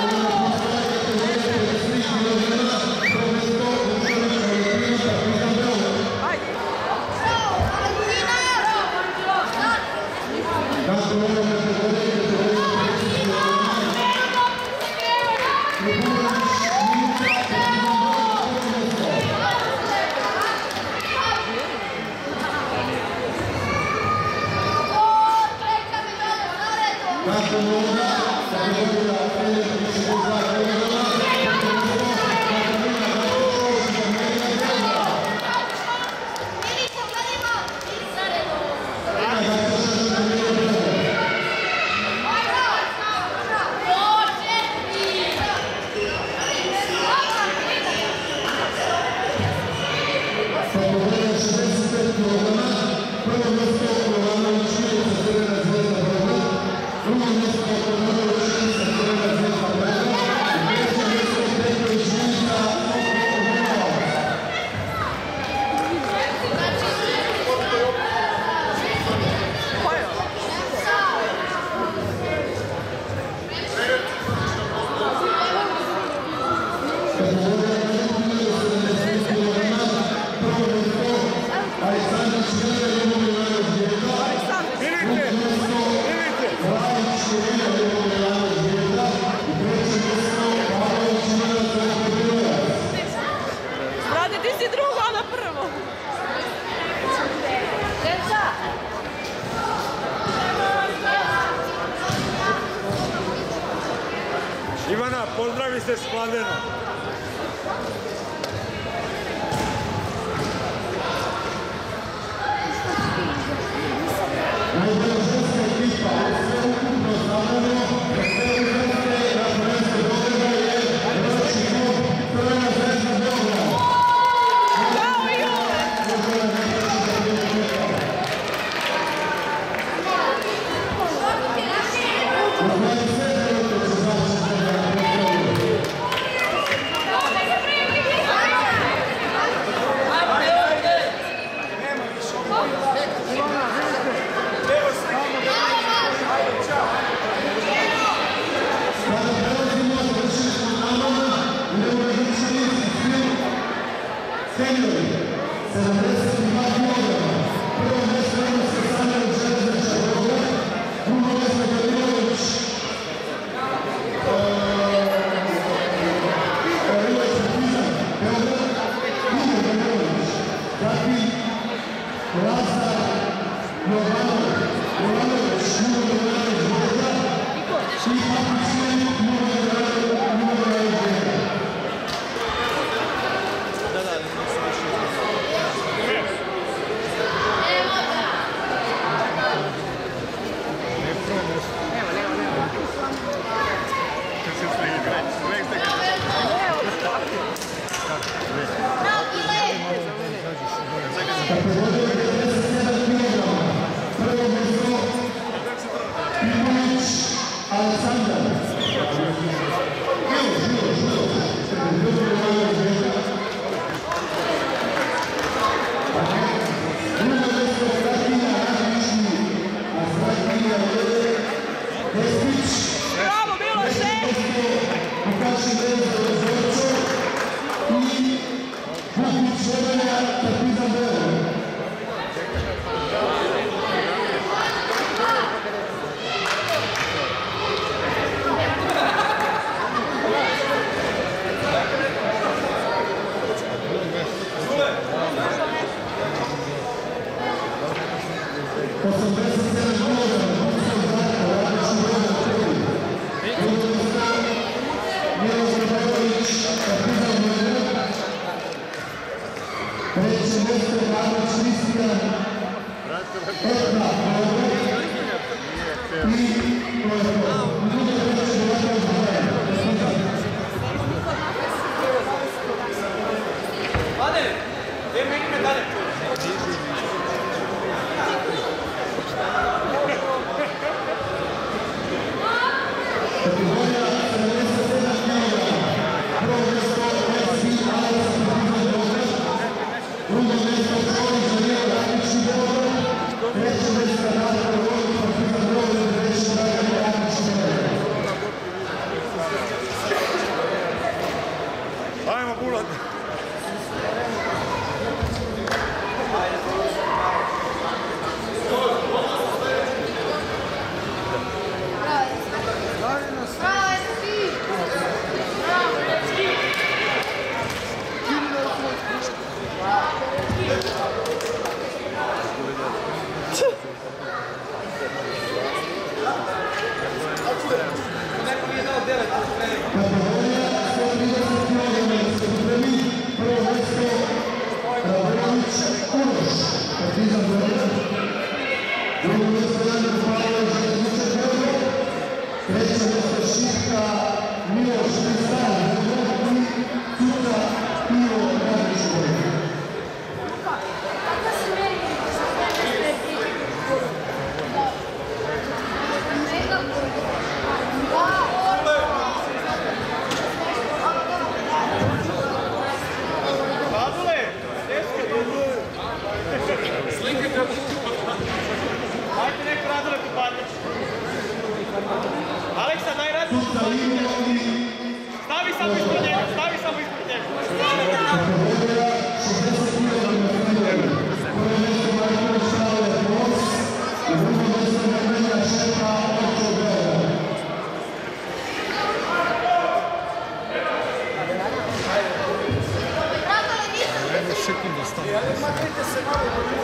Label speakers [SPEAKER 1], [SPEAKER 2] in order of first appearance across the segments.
[SPEAKER 1] Hallelujah.
[SPEAKER 2] Ivana, pozdravi se s Mladenom.
[SPEAKER 1] Ovo je ženska ekipa, sve ukupno zabavljeno. Секунду оставлю.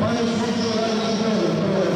[SPEAKER 1] Panie Przewodniczący, Panie Przewodniczący,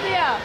[SPEAKER 2] 上手や。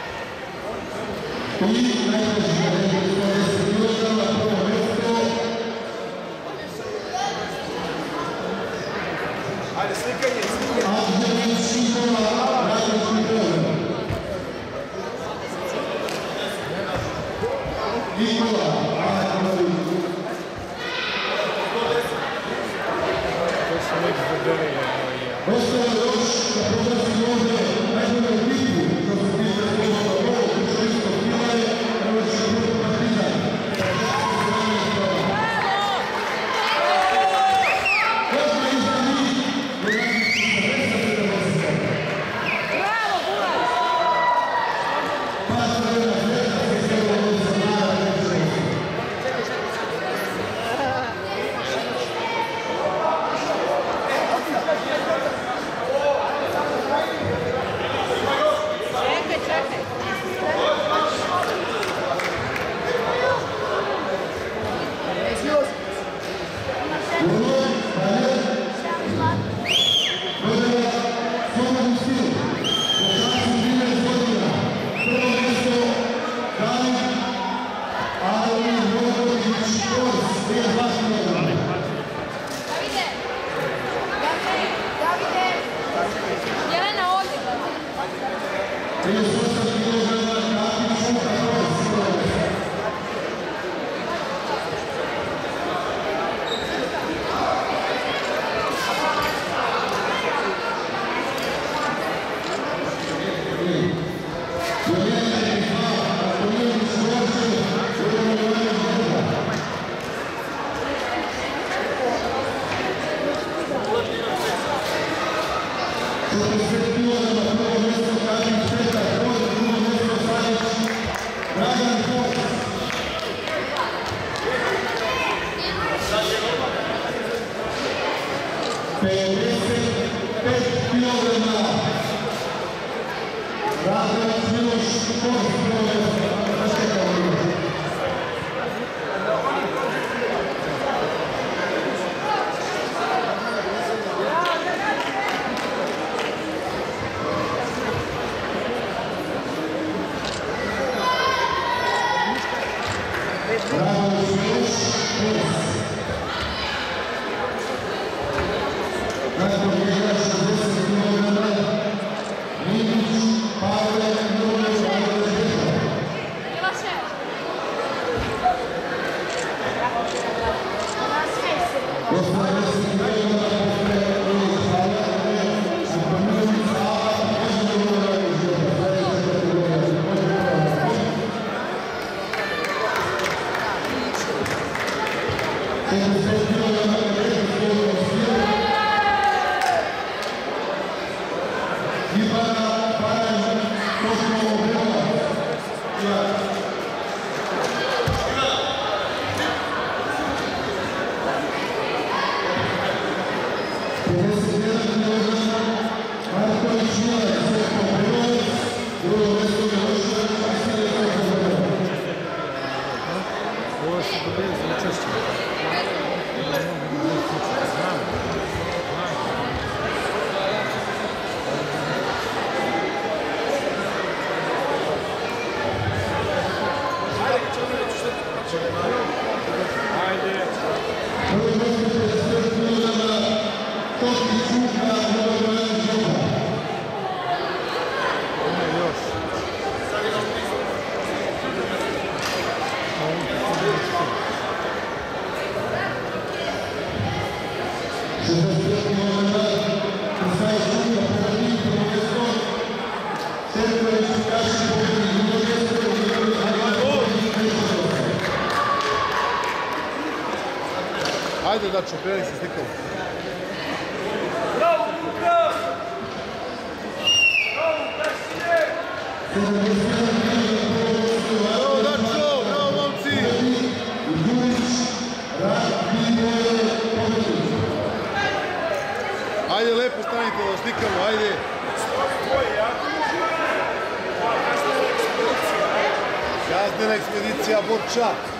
[SPEAKER 1] Rest
[SPEAKER 3] Ajde da ću kreni se slikamo. Bravo
[SPEAKER 1] Dačo, bravo momci!
[SPEAKER 3] Ajde lepo stanite da slikamo, ajde! Gazdena ekspedicija Borča!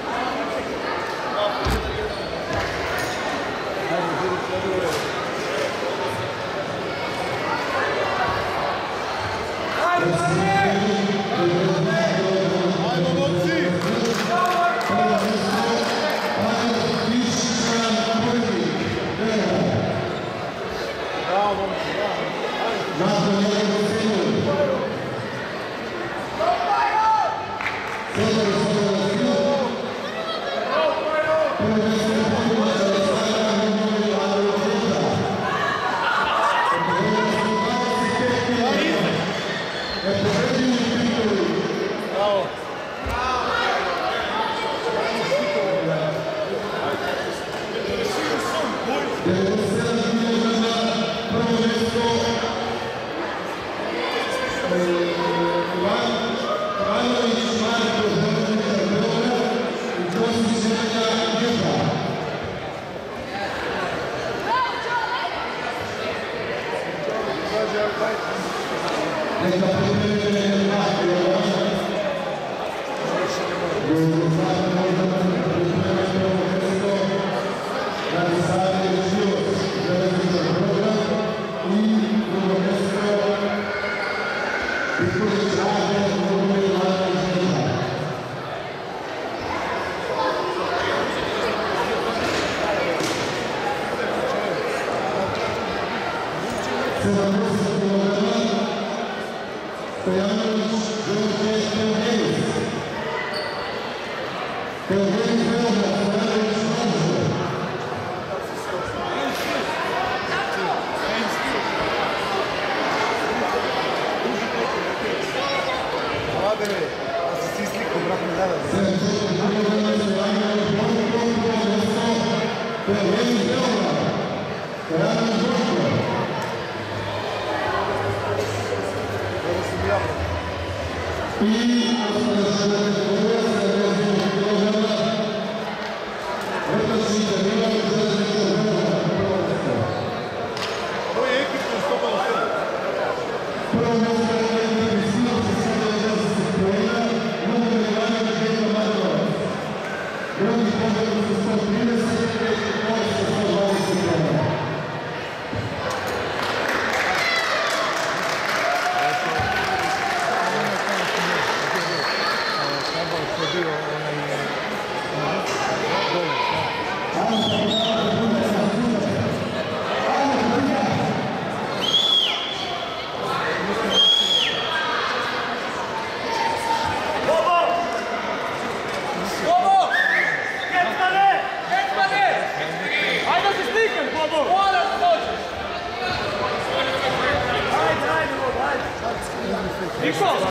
[SPEAKER 1] Because